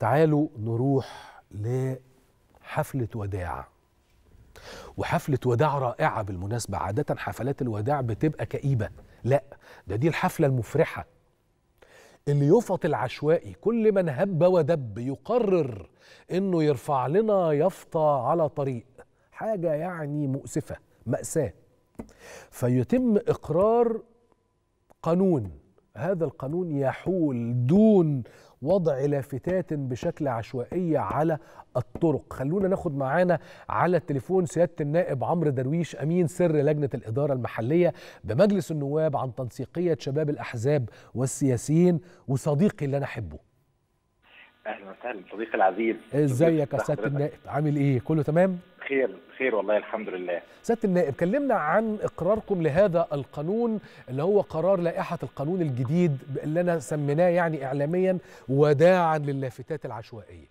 تعالوا نروح لحفلة وداع. وحفلة وداع رائعة بالمناسبة. عادة حفلات الوداع بتبقى كئيبة. لا ده دي الحفلة المفرحة. اللي يفط العشوائي كل من هب ودب يقرر إنه يرفع لنا يافطة على طريق. حاجة يعني مؤسفة مأساة. فيتم إقرار قانون هذا القانون يحول دون وضع لافتات بشكل عشوائي على الطرق. خلونا ناخد معانا على التليفون سيادة النائب عمرو درويش أمين سر لجنة الإدارة المحلية بمجلس النواب عن تنسيقية شباب الأحزاب والسياسيين وصديقي اللي أنا أحبه. أهلا وسهلا. صديقي العزيز إزيك يا سيادة النائب؟ عامل إيه؟ كله تمام؟ خير خير والله الحمد لله. سيادة النائب كلمنا عن إقراركم لهذا القانون اللي هو قرار لائحة القانون الجديد اللي أنا سميناه يعني إعلاميا وداعا للافتات العشوائية.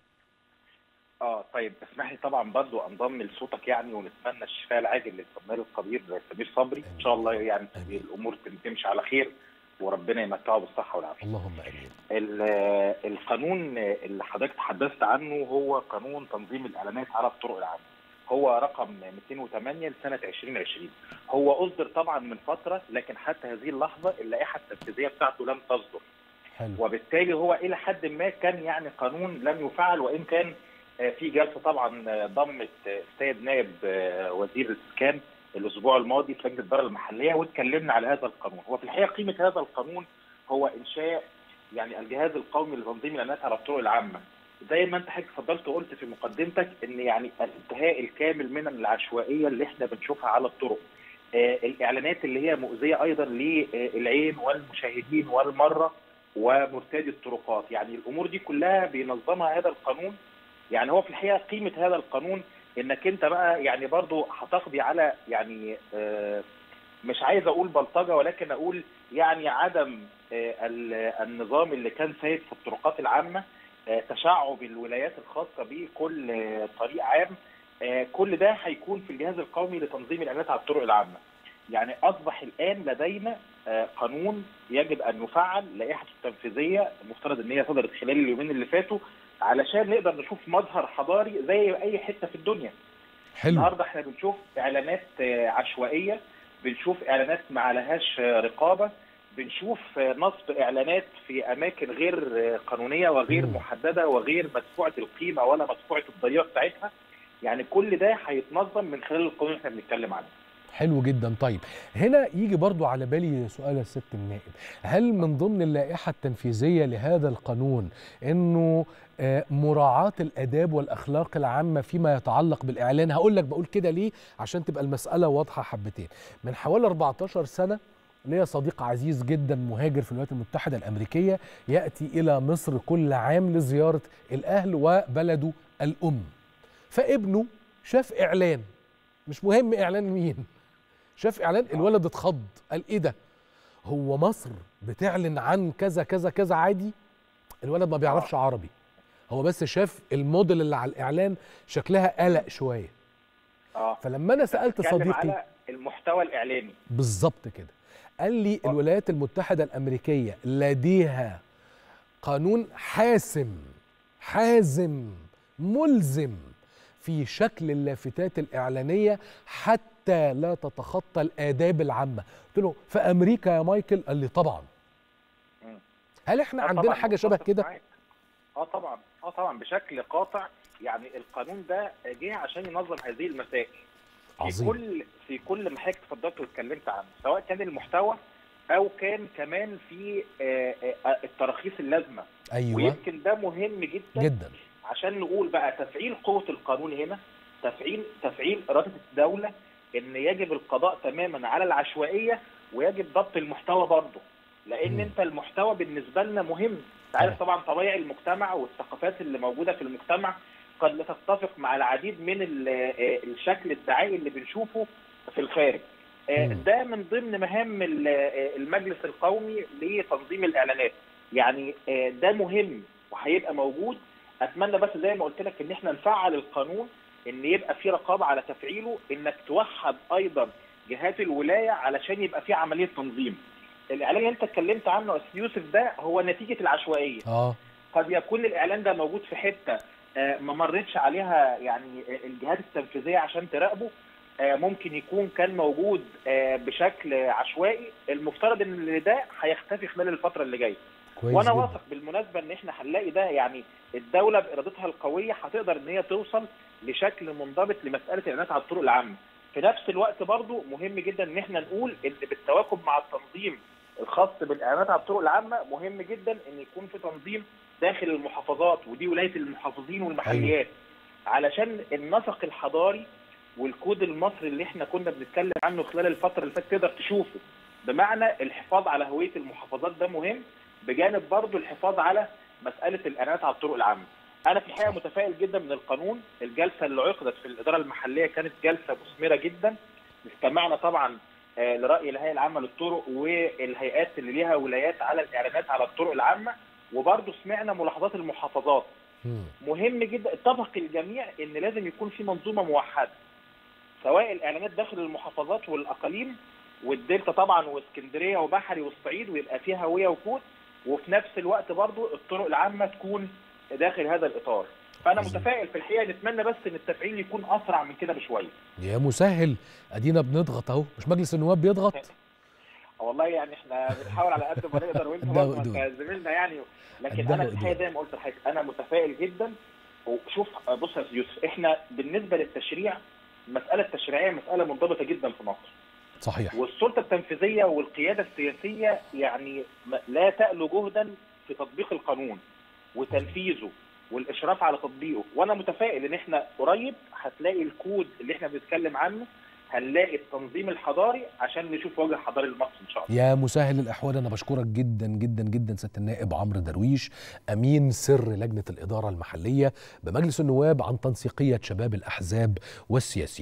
آه طيب اسمح لي طبعا برضو أنضم لصوتك يعني ونتمنى الشفاء العاجل للفنان القدير سمير صبري. إن شاء الله يعني. الأمور تمشي على خير. وربنا يمتعه بالصحة والعافية. اللهم آمين. ال- القانون اللي حضرتك تحدثت عنه هو قانون تنظيم الاعلانات على الطرق العامة. هو رقم 208 لسنة 2020 هو أصدر طبعا من فترة لكن حتى هذه اللحظة اللائحة التنفيذية بتاعته لم تصدر. حلو. وبالتالي هو إلى حد ما كان يعني قانون لم يفعل وإن كان آه، في جلسة طبعا آه، ضمت السيد نائب آه، وزير الإسكان الأسبوع الماضي في لجنه الاداره المحلية واتكلمنا على هذا القانون. هو في الحقيقة قيمة هذا القانون هو إنشاء يعني الجهاز القومي لتنظيم الإعلانات على الطرق العامة. زي ما أنت حضرتك اتفضلت وقلت في مقدمتك إن يعني الانتهاء الكامل من العشوائية اللي إحنا بنشوفها على الطرق. آه، الإعلانات اللي هي مؤذية أيضا للعين والمشاهدين والمرة ومرتادي الطرقات. يعني الأمور دي كلها بينظمها هذا القانون. يعني هو في الحقيقة قيمة هذا القانون انك انت بقى يعني برضو هتقضي على يعني آه، مش عايز أقول بلطجة ولكن أقول يعني عدم آه، ال- النظام اللي كان سائد في الطرقات العامة آه، تشعب الولايات الخاصة بكل طريق عام كل ده هيكون في الجهاز القومي لتنظيم الإعلانات على الطرق العامة. يعني أصبح الآن لدينا قانون يجب أن يفعل لائحته التنفيذية المفترض إن هي صدرت خلال اليومين اللي فاتوا علشان نقدر نشوف مظهر حضاري زي أي حتة في الدنيا. حلو. النهارده إحنا بنشوف إعلانات آه، عشوائية بنشوف إعلانات ما عليهاش آه، رقابة بنشوف آه، نصب إعلانات في أماكن غير قانونية وغير مم. محددة وغير مدفوعة القيمة ولا مدفوعة الضريبة بتاعتها. يعني كل ده هيتنظم من خلال القانون اللي إحنا بنتكلم عنه حلو جدا. طيب هنا يجي برضو على بالي سؤال يا ست النائب. هل من ضمن اللائحة التنفيذية لهذا القانون إنه آه، مراعاة الآداب والأخلاق العامة فيما يتعلق بالإعلان؟ هقول لك بقول كده ليه؟ عشان تبقى المسألة واضحة حبتين. من حوالي 14 سنة ليا صديق عزيز جدا مهاجر في الولايات المتحدة الأمريكية يأتي إلى مصر كل عام لزيارة الأهل وبلده الأم. فابنه شاف إعلان. مش مهم إعلان مين. شاف إعلان الولد اتخض قال إيه ده؟ هو مصر بتعلن عن كذا كذا كذا عادي؟ الولد ما بيعرفش عربي. هو بس شاف الموديل اللي على الإعلان شكلها قلق شوية. آه. فلما أنا سألت صديقي على المحتوى الاعلاني بالظبط كده. قال لي آه. الولايات المتحدة الأمريكية لديها قانون حاسم حازم ملزم في شكل اللافتات الإعلانية حتى لا تتخطى الآداب العامة. قلت له في أمريكا يا مايكل؟ قال لي طبعا. هل إحنا آه عندنا طبعاً، حاجة شبه كده. آه طبعا. آه طبعا. بشكل قاطع يعني القانون ده جه عشان ينظم هذه المسائل. في عظيم. كل في كل ما حضرتك اتفضلت واتكلمت عنه سواء كان المحتوى أو كان كمان في آه، آه، التراخيص اللازمة. أيوه. ويمكن ده مهم جدا جدا. عشان نقول بقى تفعيل قوة القانون هنا تفعيل تفعيل إرادة الدولة إن يجب القضاء تماما على العشوائية ويجب ضبط المحتوى برضه. لأن مم. أنت المحتوى بالنسبة لنا مهم. أنت عارف طبعا طبيعي المجتمع والثقافات اللي موجودة في المجتمع قد لا تتفق مع العديد من آه، الشكل الدعائي اللي بنشوفه في الخارج. آه،. ده من ضمن مهام آه، المجلس القومي لتنظيم الإعلانات. يعني ده مهم وهيبقى موجود. أتمنى بس زي ما قلت لك إن إحنا نفعل القانون إن يبقى في رقابة على تفعيله إنك توحد أيضا جهات الولاية علشان يبقى في عملية تنظيم. الإعلان اللي أنت اتكلمت عنه يا يوسف ده هو نتيجة العشوائية. آه. قد يكون الإعلان ده موجود في حتة آه، ما مرتش عليها يعني الجهات التنفيذية عشان تراقبه آه، ممكن يكون كان موجود آه، بشكل عشوائي. المفترض إن ده هيختفي خلال الفترة اللي جاية. كويس وأنا. واثق بالمناسبة إن إحنا هنلاقي ده يعني الدولة بإرادتها القوية هتقدر إن هي توصل لشكل منضبط لمسألة الاعلانات على الطرق العامة. في نفس الوقت برضو مهم جدا إن إحنا نقول إن بالتواكب مع التنظيم الخاص بالاعلانات على الطرق العامة مهم جدا إن يكون في تنظيم داخل المحافظات ودي ولاية المحافظين والمحليات. علشان النسق الحضاري والكود المصري اللي إحنا كنا بنتكلم عنه خلال الفترة اللي فاتت تقدر تشوفه. بمعنى الحفاظ على هوية المحافظات ده مهم. بجانب برضو الحفاظ على مسألة الإعلانات على الطرق العامة. أنا في الحقيقة متفائل جدا من القانون، الجلسة اللي عقدت في الإدارة المحلية كانت جلسة مثمرة جدا. استمعنا طبعا آه، لرأي الهيئة العامة للطرق والهيئات اللي ليها ولايات على الإعلانات على الطرق العامة وبرضه سمعنا ملاحظات المحافظات. مهم جدا اتفق الجميع إن لازم يكون في منظومة موحدة سواء الإعلانات داخل المحافظات والأقاليم والدلتا طبعا واسكندرية وبحري والصعيد ويبقى فيها هوية وكود وفي نفس الوقت برضو الطرق العامة تكون داخل هذا الإطار. فأنا. متفائل في الحقيقة نتمنى بس إن التفعيل يكون أسرع من كده بشوية. يا مسهل. أدينا بنضغط أهو. مش مجلس النواب بيضغط؟ والله يعني إحنا بنحاول على قد ما نقدر وأنت. زميلنا يعني. لكن أنا الحقيقة. زي ما قلت لحضرتك أنا متفائل جدا. وشوف بص يا يوسف إحنا بالنسبة للتشريع المساله التشريعية مسألة منضبطة جدا في مصر. صحيح. والسلطة التنفيذية والقيادة السياسية يعني لا تألو جهدا في تطبيق القانون وتنفيذه والإشراف على تطبيقه. وأنا متفائل إن إحنا قريب هتلاقي الكود اللي إحنا بنتكلم عنه هنلاقي التنظيم الحضاري عشان نشوف وجه حضاري لمصر إن شاء الله. يا مسهل الأحوال أنا بشكرك جدا جدا جدا سياده النائب عمرو درويش أمين سر لجنة الإدارة المحلية بمجلس النواب عن تنسيقية شباب الأحزاب والسياسيين.